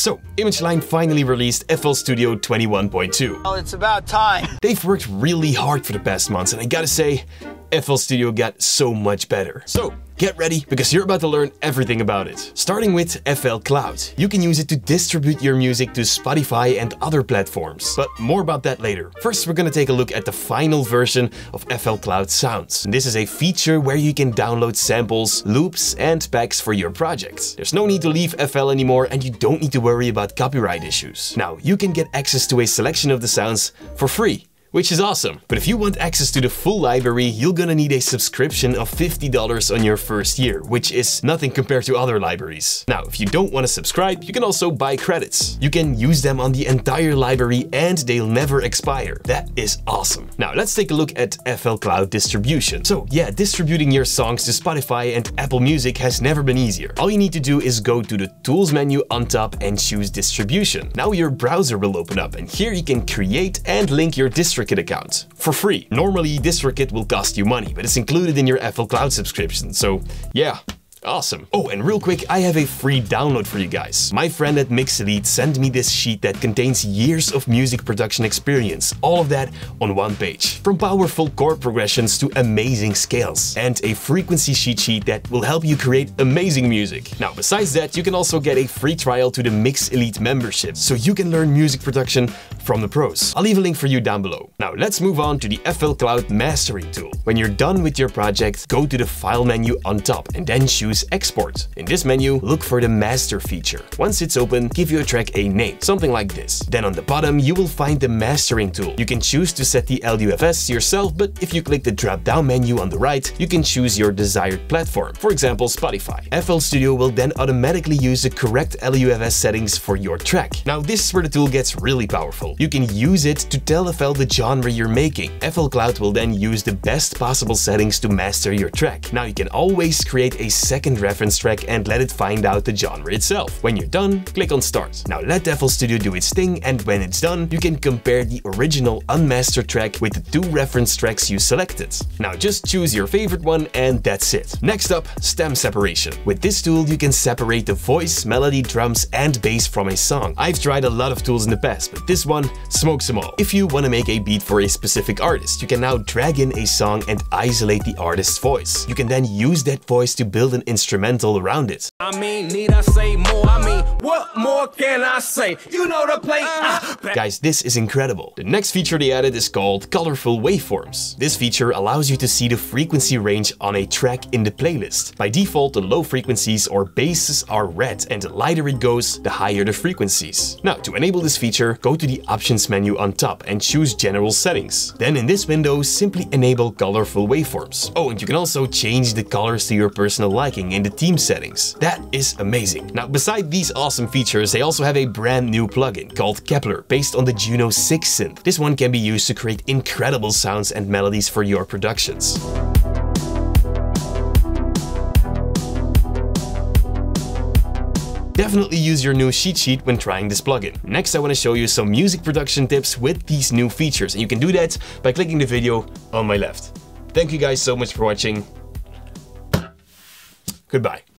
So, Image-Line finally released FL Studio 21.2. Well, it's about time. They've worked really hard for the past months and I gotta say, FL Studio got so much better. So, Get ready, because you're about to learn everything about it. Starting with FL Cloud. You can use it to distribute your music to Spotify and other platforms. But more about that later. First, we're gonna take a look at the final version of FL Cloud Sounds. This is a feature where you can download samples, loops, and packs for your projects. There's no need to leave FL anymore and you don't need to worry about copyright issues. Now, you can get access to a selection of the sounds for free which is awesome. But if you want access to the full library, you're gonna need a subscription of $50 on your first year, which is nothing compared to other libraries. Now, if you don't want to subscribe, you can also buy credits. You can use them on the entire library and they'll never expire. That is awesome. Now, let's take a look at FL Cloud distribution. So yeah, distributing your songs to Spotify and Apple Music has never been easier. All you need to do is go to the Tools menu on top and choose Distribution. Now your browser will open up and here you can create and link your distribution Account for free. Normally, this DistroKid will cost you money, but it's included in your FL Cloud subscription, so yeah, Awesome. Oh, and real quick, I have a free download for you guys. My friend at Mixelite sent me this sheet that contains years of music production experience, all of that on one page. From powerful chord progressions to amazing scales, and a frequency cheat sheet that will help you create amazing music. Now, besides that, you can also get a free trial to the Mix Elite membership, so you can learn music production from the pros. I'll leave a link for you down below. Now, let's move on to the FL Cloud mastering tool. When you're done with your project, go to the file menu on top and then choose Export. In this menu, look for the Master feature. Once it's open, give your track a name, something like this. Then on the bottom, you will find the Mastering tool. You can choose to set the LUFS yourself, but if you click the drop-down menu on the right, you can choose your desired platform, for example Spotify. FL Studio will then automatically use the correct LUFS settings for your track. Now this is where the tool gets really powerful. You can use it to tell FL the genre you're making. FL Cloud will then use the best possible settings to master your track. Now you can always create a second reference track and let it find out the genre itself. When you're done, click on start. Now let FL Studio do its thing and when it's done, you can compare the original unmastered track with the two reference tracks you selected. Now just choose your favorite one and that's it. Next up, stem separation. With this tool, you can separate the voice, melody, drums and bass from a song. I've tried a lot of tools in the past, but this one them all. If you want to make a beat for a specific artist, you can now drag in a song and isolate the artist's voice. You can then use that voice to build an instrumental around it. I mean, need I say more? I mean, what more can I say? You know the play. Uh, Guys, this is incredible. The next feature they added is called colorful waveforms. This feature allows you to see the frequency range on a track in the playlist. By default, the low frequencies or basses are red, and the lighter it goes, the higher the frequencies. Now, to enable this feature, go to the options menu on top and choose general settings. Then in this window, simply enable colorful waveforms. Oh, and you can also change the colors to your personal liking in the theme settings. That is amazing. Now, beside these awesome features, they also have a brand new plugin called Kepler, based on the Juno 6 synth. This one can be used to create incredible sounds and melodies for your productions. Definitely use your new cheat sheet when trying this plugin. Next, I want to show you some music production tips with these new features, and you can do that by clicking the video on my left. Thank you guys so much for watching. Goodbye.